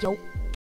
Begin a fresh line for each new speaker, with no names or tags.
有